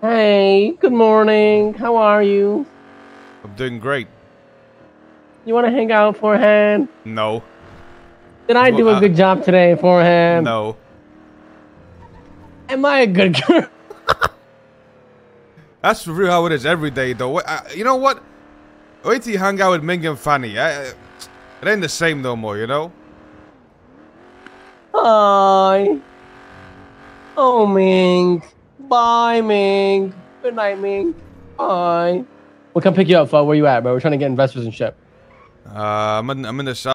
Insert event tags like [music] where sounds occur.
Hey, good morning. How are you? I'm doing great. You want to hang out, Forehand? No. Did I do Well, a uh, good job today, Forehand? No. Am I a good girl? [laughs] That's for real how it is every day, though. Wait, uh, you know what? Wait till you hang out with Ming and Fanny. I, I- it ain't the same no more, you know? Hi. Oh, Ming. Bye, Ming. Good night, Ming. Bye. We'll come pick you up, Fo. Where you at, bro? We're trying to get investors and shit. Uh, I'm in, I'm in the south.